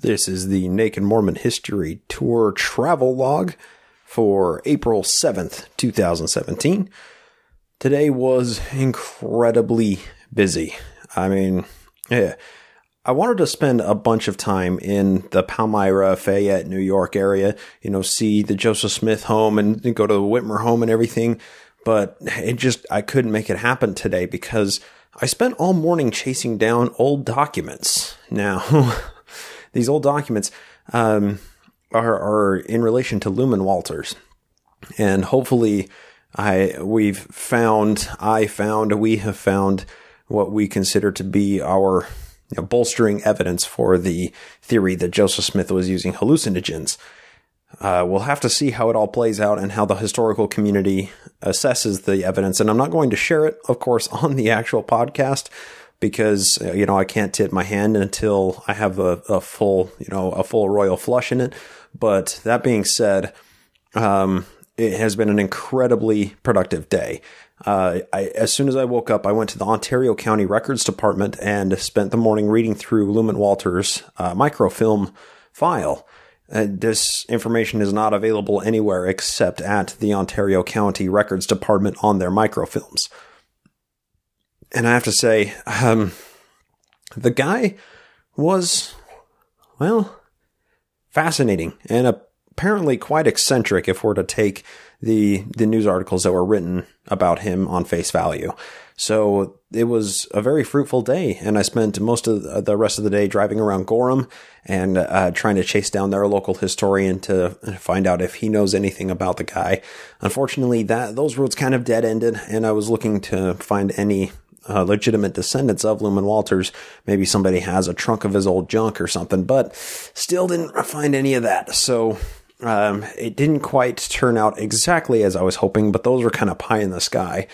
This is the Naked Mormon History Tour travel log for April 7th, 2017. Today was incredibly busy. I mean, yeah. I wanted to spend a bunch of time in the Palmyra, Fayette, New York area, you know, see the Joseph Smith home and go to the Whitmer home and everything. But it just, I couldn't make it happen today because I spent all morning chasing down old documents. Now, these old documents um, are, are in relation to Luman Walters, and hopefully, I we've found, I found, we have found what we consider to be our you know, bolstering evidence for the theory that Joseph Smith was using hallucinogens. Uh, we'll have to see how it all plays out and how the historical community assesses the evidence. And I'm not going to share it, of course, on the actual podcast because uh, you know I can't tip my hand until I have a, a full you know a full royal flush in it. But that being said, um, it has been an incredibly productive day. Uh, I, as soon as I woke up, I went to the Ontario County Records Department and spent the morning reading through Luman Walters' uh, microfilm file. Uh, this information is not available anywhere except at the Ontario County Records Department on their microfilms. And I have to say, um, the guy was, well, fascinating and apparently quite eccentric if we're to take the the news articles that were written about him on face value. So it was a very fruitful day, and I spent most of the rest of the day driving around Gorham and uh, trying to chase down their local historian to find out if he knows anything about the guy. Unfortunately, that those roads kind of dead ended, and I was looking to find any uh, legitimate descendants of Luman Walters. Maybe somebody has a trunk of his old junk or something, but still didn't find any of that. So um, it didn't quite turn out exactly as I was hoping, but those were kind of pie in the sky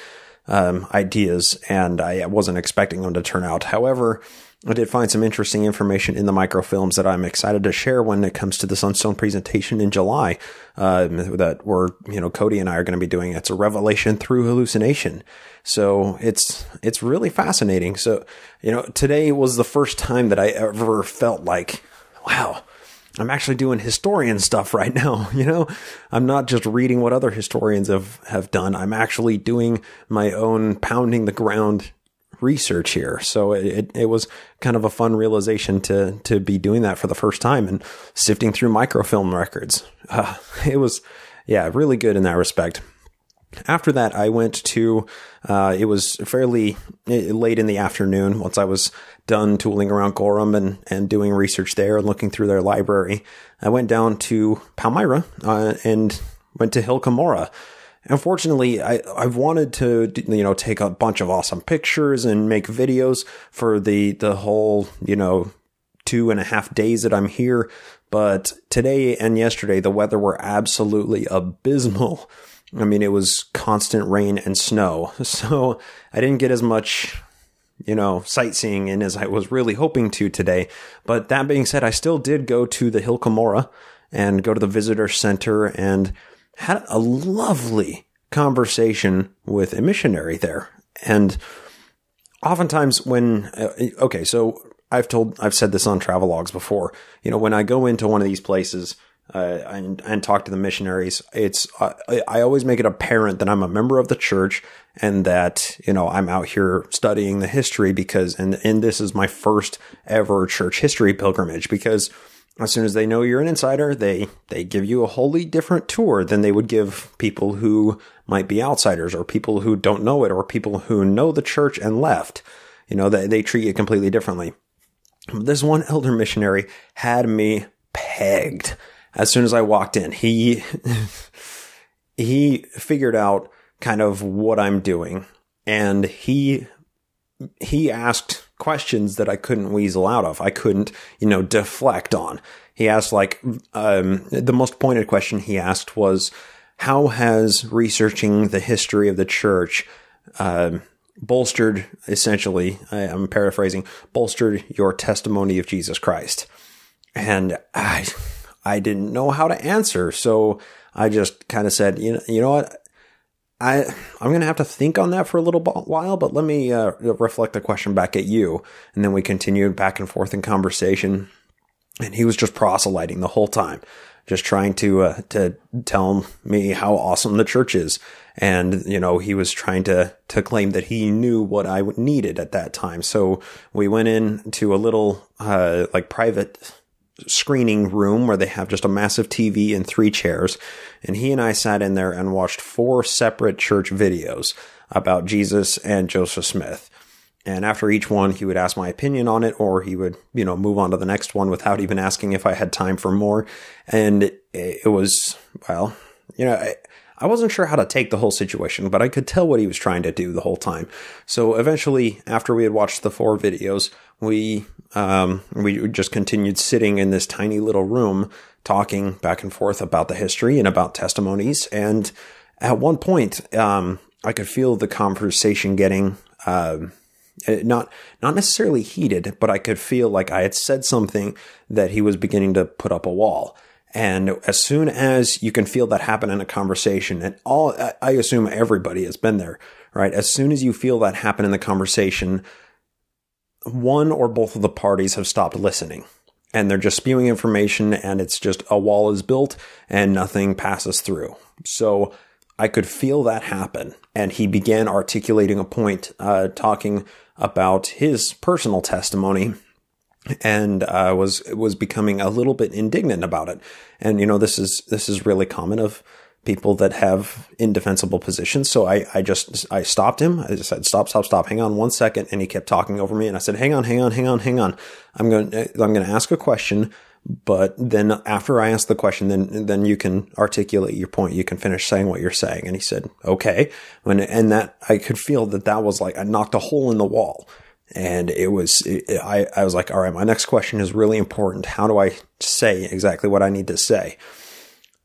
um, ideas, and I wasn't expecting them to turn out. However, I did find some interesting information in the microfilms that I'm excited to share when it comes to the Sunstone presentation in July. Uh, that we're, you know, Cody and I are going to be doing. It's a revelation through hallucination. So it's it's really fascinating. So you know, today was the first time that I ever felt like, wow, I'm actually doing historian stuff right now. You know, I'm not just reading what other historians have, have done. I'm actually doing my own pounding the ground research here. So it, it was kind of a fun realization to, to be doing that for the first time and sifting through microfilm records. Uh, it was, yeah, really good in that respect. After that, I went to, uh, it was fairly eh, late in the afternoon once I was done tooling around Gorham and, and doing research there and looking through their library. I went down to Palmyra uh, and went to Hill Cumorah. Unfortunately, I, I've wanted to, you know, take a bunch of awesome pictures and make videos for the, the whole, you know, two and a half days that I'm here. But today and yesterday, the weather were absolutely abysmal. I mean, it was constant rain and snow. So I didn't get as much, you know, sightseeing in as I was really hoping to today. But that being said, I still did go to the Hill Cumorah and go to the visitor center and had a lovely conversation with a missionary there. And oftentimes when, uh, okay, so I've told, I've said this on travel logs before, you know, when I go into one of these places, uh, and, and talk to the missionaries. It's uh, I always make it apparent that I'm a member of the church and that you know I'm out here studying the history because and and this is my first ever church history pilgrimage because as soon as they know you're an insider, they they give you a wholly different tour than they would give people who might be outsiders or people who don't know it or people who know the church and left. You know, they, they treat you completely differently. This one elder missionary had me pegged as soon as I walked in. He he figured out kind of what I'm doing and he he asked questions that I couldn't weasel out of. I couldn't, you know, deflect on. He asked like um, the most pointed question he asked was how has researching the history of the church uh, bolstered essentially I, am paraphrasing bolstered your testimony of Jesus Christ and I I didn't know how to answer. So I just kind of said, you know, you know what? I I'm gonna have to think on that for a little while, but let me uh, reflect the question back at you, and then we continued back and forth in conversation. and he was just proselyting the whole time, just trying to uh, to tell me how awesome the church is, and you know he was trying to to claim that he knew what I needed at that time. So we went into a little uh, like private screening room where they have just a massive TV and three chairs, and he and I sat in there and watched four separate church videos about Jesus and Joseph Smith. And after each one, he would ask my opinion on it, or he would, you know, move on to the next one without even asking if I had time for more. And it, was, well, you know, I, wasn't sure how to take the whole situation, but I could tell what he was trying to do the whole time. So eventually, after we had watched the four videos, we um, we just continued sitting in this tiny little room, talking back and forth about the history and about testimonies. And at one point, um, I could feel the conversation getting. Uh, not not necessarily heated, but I could feel like I had said something that he was beginning to put up a wall. And as soon as you can feel that happen in a conversation, and all I assume everybody has been there, right? As soon as you feel that happen in the conversation, one or both of the parties have stopped listening and they're just spewing information and it's just a wall is built and nothing passes through. So I could feel that happen. And he began articulating a point, uh, talking about his personal testimony and uh, was was becoming a little bit indignant about it. And you know, this is this is really common of people that have indefensible positions. So I, I just I stopped him. I just said, "Stop, stop, stop! Hang on one second. And he kept talking over me. And I said, "Hang on, hang on, hang on, hang on. I'm going I'm going to ask a question." But then after I ask the question, then then you can articulate your point. You can finish saying what you're saying. And he said, "Okay." When and that I could feel that that was like I knocked a hole in the wall and it was, it, I, I was like, all right, my next question is really important. How do I say exactly what I need to say?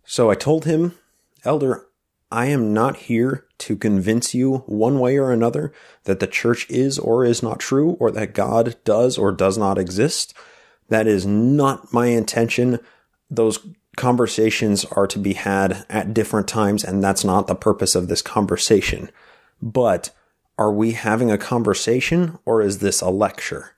So I told him, Elder, I am not here to convince you one way or another that the church is or is not true or that God does or does not exist. That is not my intention. Those conversations are to be had at different times, and that's not the purpose of this conversation. But are we having a conversation or is this a lecture?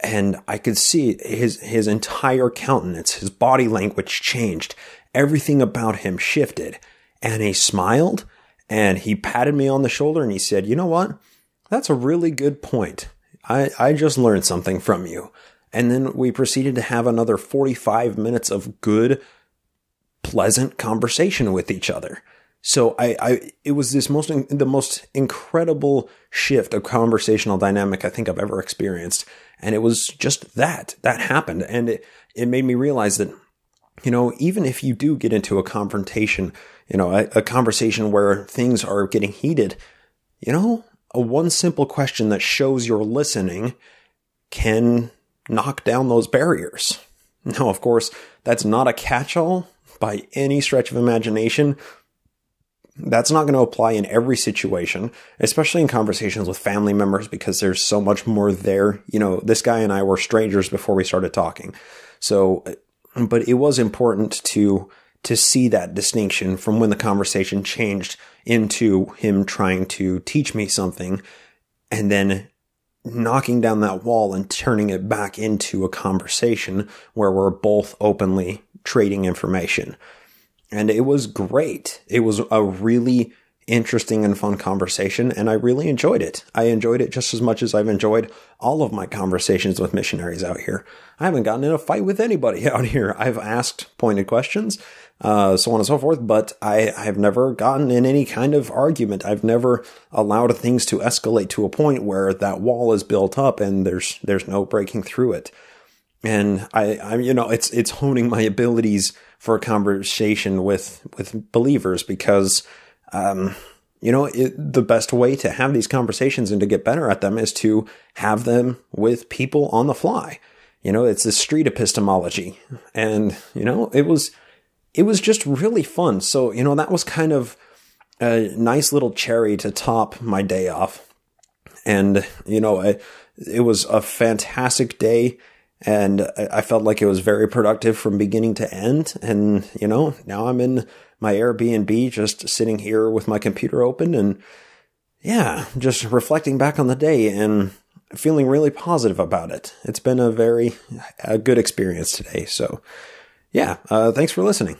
And I could see his, his entire countenance, his body language changed. Everything about him shifted and he smiled and he patted me on the shoulder and he said, you know what? That's a really good point. I, I just learned something from you. And then we proceeded to have another 45 minutes of good, pleasant conversation with each other. So I, I, it was this most, the most incredible shift of conversational dynamic I think I've ever experienced. And it was just that, that happened. And it, it made me realize that, you know, even if you do get into a confrontation, you know, a, a conversation where things are getting heated, you know, a one simple question that shows you're listening can knock down those barriers. Now, of course, that's not a catch all by any stretch of imagination, that's not going to apply in every situation, especially in conversations with family members because there's so much more there. You know, this guy and I were strangers before we started talking. So, uh, but it was important to, to see that distinction from when the conversation changed into him trying to teach me something and then knocking down that wall and turning it back into a conversation where we're both openly trading information and it was great. It was a really interesting and fun conversation, and I really enjoyed it. I enjoyed it just as much as I've enjoyed all of my conversations with missionaries out here. I haven't gotten in a fight with anybody out here. I've asked pointed questions, uh, so on and so forth, but I, I've never gotten in any kind of argument. I've never allowed things to escalate to a point where that wall is built up and there's there's no breaking through it. And I, I you know, it's it's honing my abilities for a conversation with with believers because um, you know it, the best way to have these conversations and to get better at them is to have them with people on the fly. You know it's the street epistemology. And you know it was it was just really fun. So you know that was kind of a nice little cherry to top my day off. And you know it, it was a fantastic day and I felt like it was very productive from beginning to end. And, you know, now I'm in my Airbnb, just sitting here with my computer open and yeah, just reflecting back on the day. And feeling really positive about it. It's been a very a good experience today. So, yeah, uh, thanks for listening.